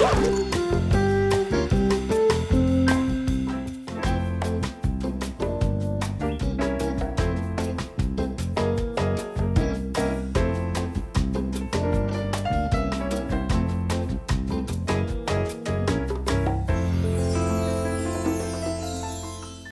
Woo!